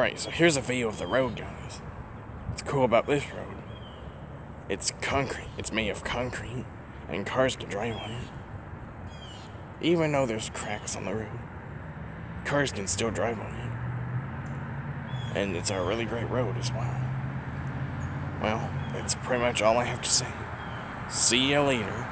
Alright, so here's a view of the road, guys. What's cool about this road? It's concrete. It's made of concrete, and cars can drive on it. Even though there's cracks on the road, cars can still drive on it. And it's a really great road as well. Well, that's pretty much all I have to say. See you later.